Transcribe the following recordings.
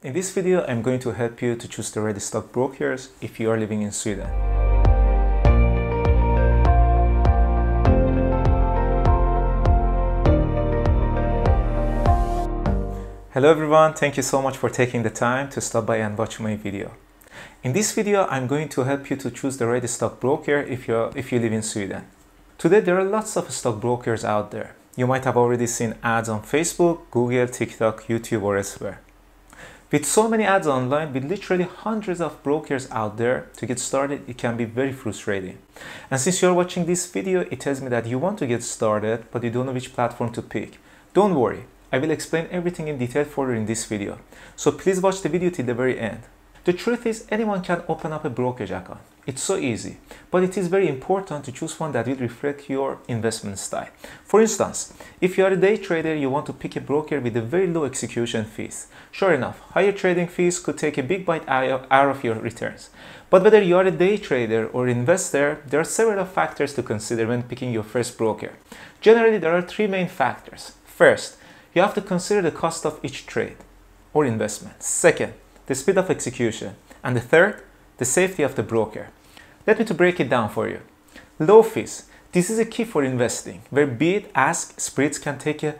In this video, I'm going to help you to choose the right stock brokers if you are living in Sweden. Hello everyone, thank you so much for taking the time to stop by and watch my video. In this video, I'm going to help you to choose the right stock broker if you're if you live in Sweden. Today, there are lots of stock brokers out there. You might have already seen ads on Facebook, Google, TikTok, YouTube, or elsewhere. With so many ads online, with literally hundreds of brokers out there, to get started, it can be very frustrating. And since you're watching this video, it tells me that you want to get started, but you don't know which platform to pick. Don't worry, I will explain everything in detail for you in this video. So please watch the video till the very end. The truth is anyone can open up a brokerage account. It's so easy, but it is very important to choose one that will reflect your investment style. For instance, if you are a day trader, you want to pick a broker with a very low execution fees. Sure enough, higher trading fees could take a big bite out of your returns. But whether you are a day trader or investor, there are several factors to consider when picking your first broker. Generally, there are three main factors. First, you have to consider the cost of each trade or investment. Second, the speed of execution, and the third, the safety of the broker. Let me to break it down for you. Low fees. This is a key for investing, where bid, ask spreads can take a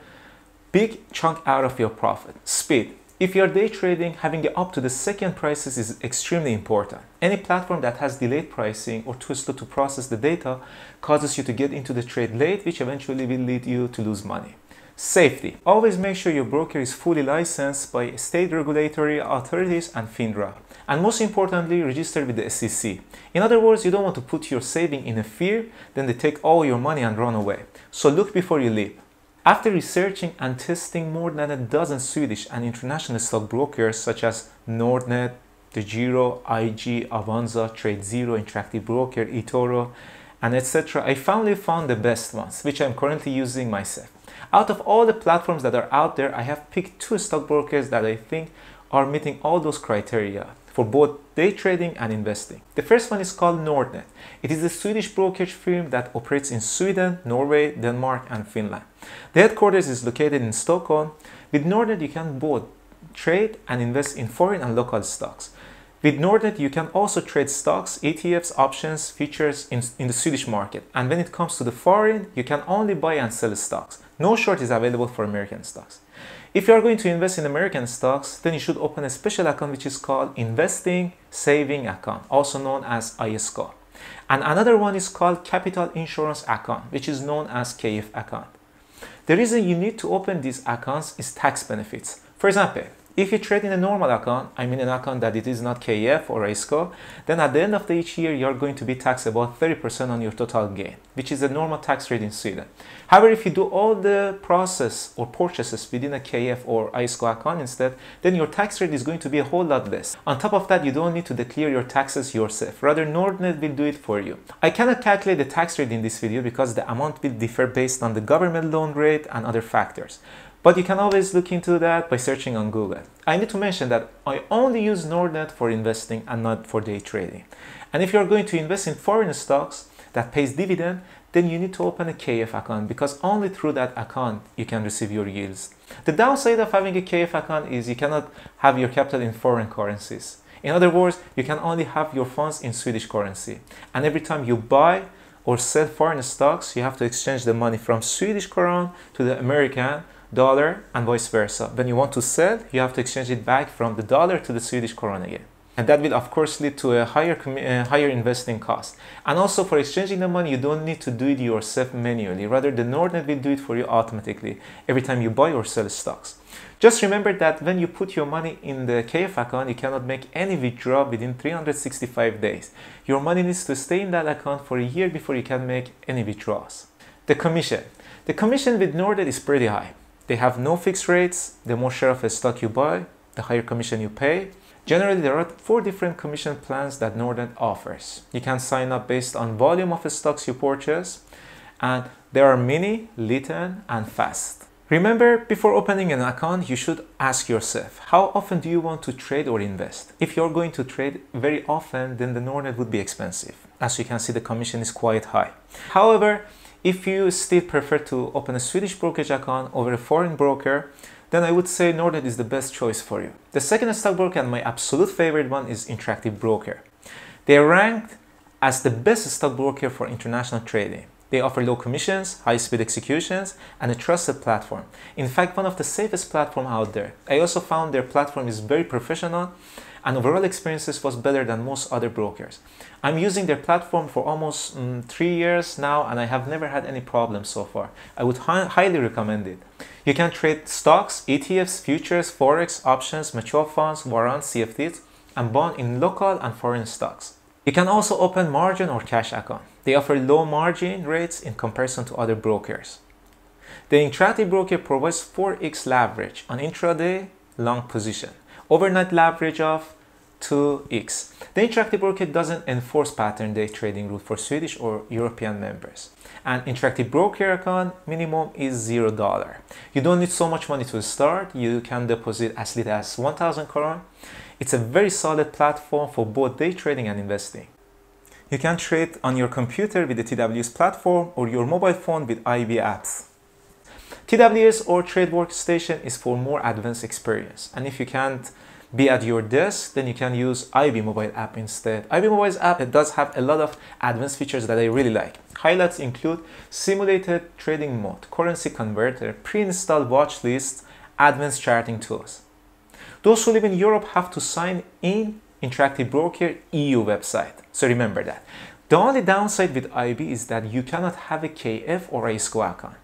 big chunk out of your profit. Speed. If you're day trading, having it up to the second prices is extremely important. Any platform that has delayed pricing or too slow to process the data causes you to get into the trade late, which eventually will lead you to lose money. Safety. Always make sure your broker is fully licensed by state regulatory authorities and FINRA. And most importantly, registered with the SEC. In other words, you don't want to put your saving in a fear, then they take all your money and run away. So look before you leap. After researching and testing more than a dozen Swedish and international stock brokers such as Nordnet, DeGiro, IG, Avanza, TradeZero, Interactive Broker, eToro, and etc., I finally found the best ones, which I'm currently using myself. Out of all the platforms that are out there, I have picked two stockbrokers that I think are meeting all those criteria for both day trading and investing. The first one is called Nordnet. It is a Swedish brokerage firm that operates in Sweden, Norway, Denmark, and Finland. The headquarters is located in Stockholm. With Nordnet, you can both trade and invest in foreign and local stocks. With Nordnet, you can also trade stocks, ETFs, options, futures in, in the Swedish market. And when it comes to the foreign, you can only buy and sell stocks. No short is available for American stocks. If you are going to invest in American stocks, then you should open a special account which is called Investing Saving Account, also known as ISK. And another one is called Capital Insurance Account, which is known as KF account. The reason you need to open these accounts is tax benefits. For example, if you trade in a normal account, I mean an account that it is not KF or ISK, then at the end of the each year, you're going to be taxed about 30% on your total gain, which is a normal tax rate in Sweden. However, if you do all the process or purchases within a KF or ISK account instead, then your tax rate is going to be a whole lot less. On top of that, you don't need to declare your taxes yourself. Rather, Nordnet will do it for you. I cannot calculate the tax rate in this video because the amount will differ based on the government loan rate and other factors. But you can always look into that by searching on Google. I need to mention that I only use Nordnet for investing and not for day trading. And if you're going to invest in foreign stocks that pays dividend, then you need to open a KF account because only through that account you can receive your yields. The downside of having a KF account is you cannot have your capital in foreign currencies. In other words, you can only have your funds in Swedish currency. And every time you buy or sell foreign stocks, you have to exchange the money from Swedish krona to the American dollar and vice versa. When you want to sell, you have to exchange it back from the dollar to the Swedish krona again. And that will of course lead to a higher, uh, higher investing cost. And also for exchanging the money, you don't need to do it yourself manually. Rather, the Nordnet will do it for you automatically every time you buy or sell stocks. Just remember that when you put your money in the KF account, you cannot make any withdrawal within 365 days. Your money needs to stay in that account for a year before you can make any withdrawals. The commission. The commission with Nordnet is pretty high. They have no fixed rates. The more share of a stock you buy, the higher commission you pay. Generally, there are four different commission plans that Nordnet offers. You can sign up based on volume of stocks you purchase, and there are mini, Liten, and fast. Remember, before opening an account, you should ask yourself, how often do you want to trade or invest? If you're going to trade very often, then the Nordnet would be expensive. As you can see, the commission is quite high. However, if you still prefer to open a Swedish brokerage account over a foreign broker, then I would say Nordnet is the best choice for you. The second stockbroker and my absolute favorite one is Interactive Broker. They are ranked as the best stockbroker for international trading. They offer low commissions, high-speed executions, and a trusted platform. In fact, one of the safest platforms out there. I also found their platform is very professional and overall experiences was better than most other brokers. I'm using their platform for almost mm, three years now and I have never had any problems so far. I would hi highly recommend it. You can trade stocks, ETFs, futures, forex, options, mutual funds, warrants, CFDs, and bond in local and foreign stocks. You can also open margin or cash account. They offer low margin rates in comparison to other brokers. The Interactive Broker provides 4x leverage on intraday long position, overnight leverage of 2x. The Interactive Broker doesn't enforce pattern day trading rule for Swedish or European members. An Interactive Broker account minimum is $0. You don't need so much money to start. You can deposit as little as 1000 koron it's a very solid platform for both day trading and investing. You can trade on your computer with the TWS platform or your mobile phone with IB apps. TWS or Trade Workstation is for more advanced experience. And if you can't be at your desk, then you can use IB mobile app instead. IB mobile app it does have a lot of advanced features that I really like. Highlights include simulated trading mode, currency converter, pre-installed watch lists, advanced charting tools. Those who live in Europe have to sign in Interactive Broker EU website. So remember that. The only downside with IB is that you cannot have a KF or a ISK account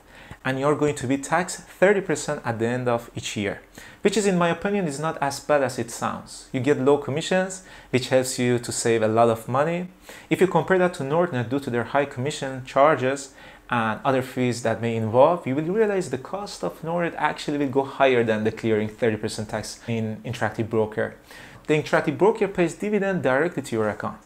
and you're going to be taxed 30% at the end of each year, which is in my opinion is not as bad as it sounds. You get low commissions, which helps you to save a lot of money. If you compare that to Nordnet due to their high commission charges and other fees that may involve, you will realize the cost of Nordnet actually will go higher than the clearing 30% tax in Interactive Broker. The Interactive Broker pays dividend directly to your account.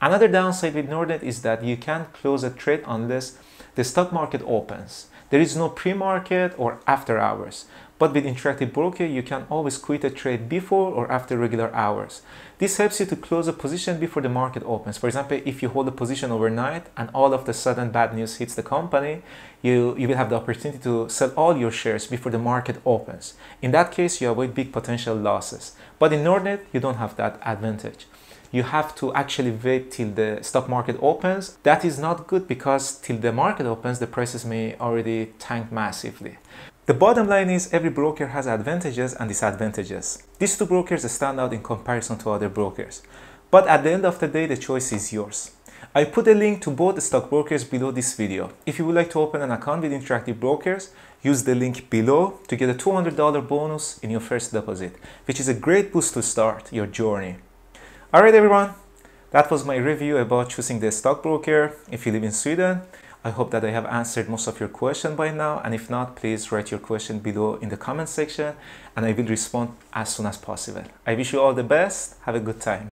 Another downside with Nordnet is that you can't close a trade unless the stock market opens. There is no pre-market or after hours. But with Interactive Broker, you can always quit a trade before or after regular hours. This helps you to close a position before the market opens. For example, if you hold a position overnight and all of the sudden bad news hits the company, you, you will have the opportunity to sell all your shares before the market opens. In that case, you avoid big potential losses. But in Nordnet, you don't have that advantage you have to actually wait till the stock market opens. That is not good because till the market opens, the prices may already tank massively. The bottom line is every broker has advantages and disadvantages. These two brokers stand out in comparison to other brokers. But at the end of the day, the choice is yours. I put a link to both the stockbrokers below this video. If you would like to open an account with Interactive Brokers, use the link below to get a $200 bonus in your first deposit, which is a great boost to start your journey. Alright everyone, that was my review about choosing the stockbroker if you live in Sweden. I hope that I have answered most of your question by now and if not, please write your question below in the comment section and I will respond as soon as possible. I wish you all the best. Have a good time.